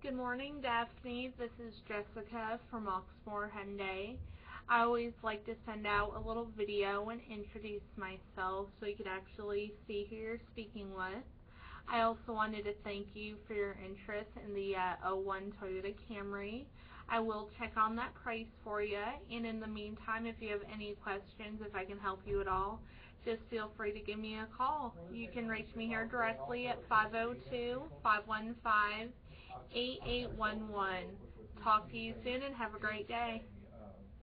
Good morning, Daphney. This is Jessica from Oxmoor Hyundai. I always like to send out a little video and introduce myself so you could actually see who you're speaking with. I also wanted to thank you for your interest in the uh, 01 Toyota Camry. I will check on that price for you, and in the meantime, if you have any questions, if I can help you at all, just feel free to give me a call. You can reach me here directly at 502-515-8811. Talk to you soon and have a great day.